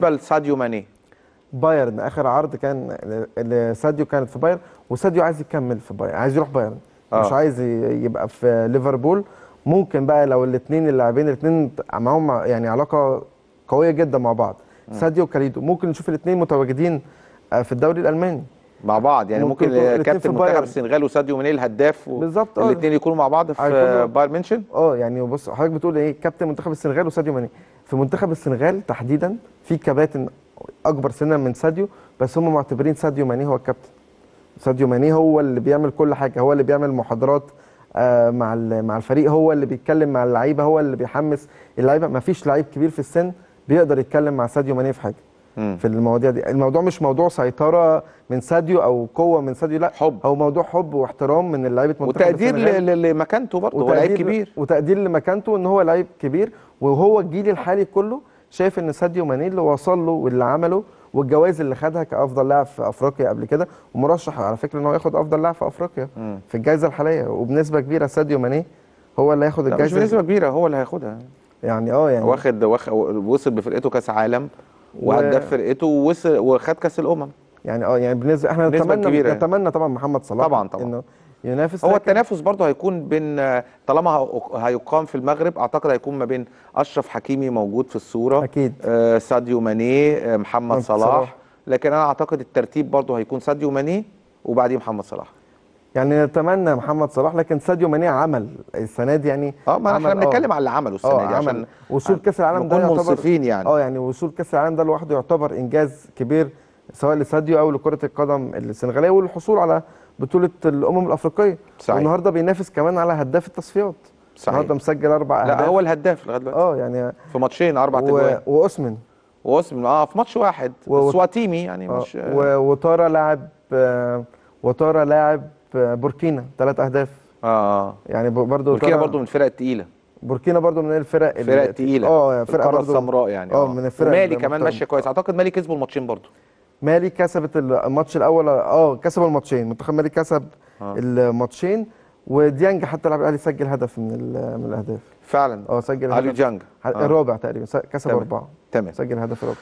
بالنسبة لساديو ماني. بايرن آخر عرض كان لساديو كانت في بايرن وساديو عايز يكمل في بايرن عايز يروح بايرن. آه. مش عايز يبقى في ليفربول. ممكن بقى لو الاثنين اللاعبين الاثنين معاهم يعني علاقة قوية جدا مع بعض. ساديو وكاليدو. ممكن نشوف الاثنين متواجدين آه، في الدوري الألماني. مع بعض يعني ممكن ممكن, كابتن منتخب. السنغال وساديو ماني الهداف و... بالظبط، آه. الاثنين يكونوا مع بعض في بايرن ميونشن آه يعني بص حضرتك بتقول إيه؟ كابتن منتخب السنغال وساديو ماني. في منتخب السنغال تحديدا في كباتن أكبر سنا من ساديو بس هم معتبرين ساديو ماني هو الكابتن ساديو ماني هو اللي بيعمل كل حاجة هو اللي بيعمل محاضرات آه، مع مع الفريق هو اللي بيتكلم مع اللعيبة هو اللي بيحمس اللعيبة ما فيش لعيب كبير في السن بيقدر يتكلم مع ساديو ماني في حاجة. في المواضيع دي. الموضوع مش موضوع سيطرة من ساديو أو قوة من ساديو لا حب. هو موضوع حب واحترام من لعيبة منتخب وتقدير لمكانته برضه هو لعيب كبير. وتقدير لمكانته إن هو لعيب كبير. وهو الجيل الحالي كله شايف إن ساديو ماني اللي وصل له واللي عمله والجوائز اللي خدها كأفضل لاعب في أفريقيا قبل كده. ومرشح على فكرة إن هو ياخد أفضل لاعب في أفريقيا مم. في الجائزة الحالية. وبنسبة كبيرة ساديو ماني هو اللي هياخد لا مش الجائزة بنسبة كبيرة هو اللي هياخدها. يعني آه يعني واخد واخد وصل بفرقته كأس عالم. وهداف فرقته ووصل وخد كأس الأمم يعني آه يعني بالنسبة إحنا نتمنى يعني. نتمنى طبعا محمد صلاح طبعاً طبعاً. انه ينافس هو التنافس برضه هيكون بين طالما هيقام في المغرب أعتقد هيكون ما بين أشرف حكيمي موجود في الصورة أكيد. آه ساديو ماني آه محمد صلاح. صلاح. لكن أنا أعتقد الترتيب برضه هيكون ساديو ماني وبعديه محمد صلاح يعني نتمنى محمد صلاح لكن ساديو ماني عمل السنة دي يعني آه ما إحنا بنتكلم على اللي عمله السنة آه دي عمل. عشان وصول كأس العالم ده يعتبر يعني. آه يعني وصول كأس العالم ده لوحده يعتبر إنجاز كبير سواء لساديو أو لكرة القدم السنغالية والحصول على بطولة الأمم الأفريقية. صحيح. والنهاردة بينافس كمان على هداف التصفيات. صحيح. النهارده مسجل أربع أهداف. لا هو الهداف لغاية دلوقتي. آه يعني في ماتشين أربع و... تجوان. وأوسمن. واسم آه في ماتش واحد. و- سواتيمي يعني آه. مش و... وطارا لاعب آه، وطارا لاعب آه، بوركينا ثلاث أهداف. آه يعني ب- برضو طارا- برضه من الفرق التقيله بوركينا برضو من الفرق ال- فرق تقيلة. آه فرقه برضو السمراء يعني آه من الفرق مالي كمان. ماشية كويس. أعتقد مالي كسبوا الماتشين برضه مالي كسبت الماتش الأول آه كسبوا الماتشين. منتخب مالي كسب آه. الماتشين. وديانج حتى لاعب الأهلي سجل هدف من من الأهداف. فعلا. آه سجل علي هدف. جانج ه- الرابع تقريبا. كسب. أربعة. تمام. سجل هدف الرابع